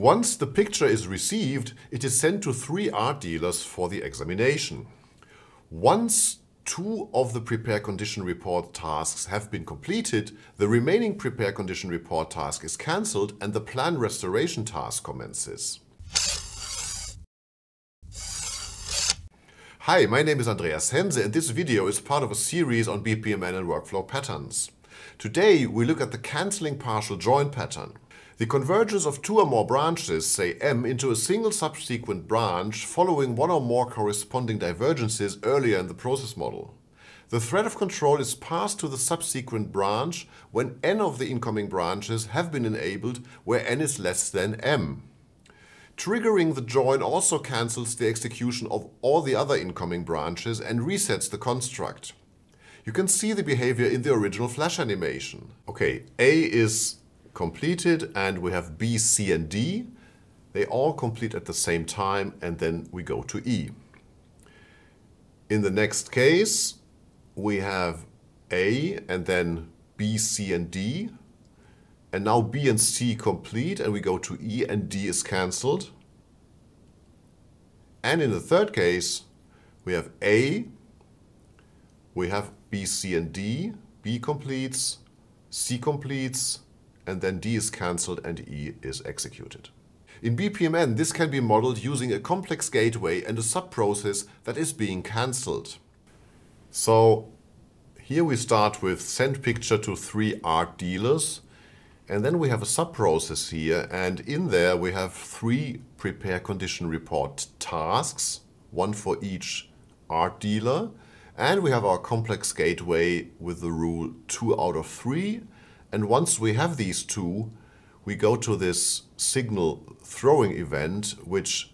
Once the picture is received, it is sent to three art dealers for the examination. Once two of the prepare condition report tasks have been completed, the remaining prepare condition report task is cancelled and the plan restoration task commences. Hi, my name is Andreas Hense and this video is part of a series on BPMN and workflow patterns. Today we look at the cancelling partial join pattern. The convergence of two or more branches, say M, into a single subsequent branch following one or more corresponding divergences earlier in the process model. The thread of control is passed to the subsequent branch when n of the incoming branches have been enabled where n is less than m. Triggering the join also cancels the execution of all the other incoming branches and resets the construct. You can see the behavior in the original flash animation. Okay, A is completed and we have B, C and D. They all complete at the same time and then we go to E. In the next case, we have A and then B, C and D. And now B and C complete and we go to E and D is cancelled. And in the third case, we have A, we have B, C and D, B completes, C completes, and then D is cancelled and E is executed. In BPMN, this can be modeled using a complex gateway and a subprocess that is being cancelled. So here we start with send picture to three art dealers. And then we have a subprocess here. And in there we have three prepare condition report tasks, one for each art dealer. And we have our complex gateway with the rule two out of three and once we have these two, we go to this signal throwing event, which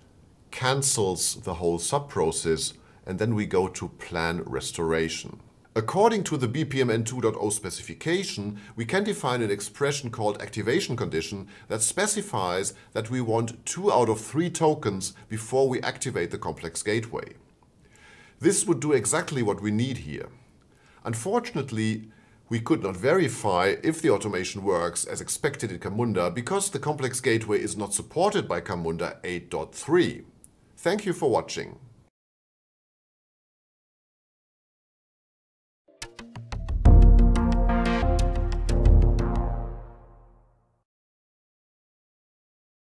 cancels the whole subprocess, and then we go to plan restoration. According to the BPMN 2.0 specification, we can define an expression called activation condition that specifies that we want two out of three tokens before we activate the complex gateway. This would do exactly what we need here. Unfortunately, we could not verify if the automation works as expected in Camunda because the complex gateway is not supported by Camunda 8.3. Thank you for watching.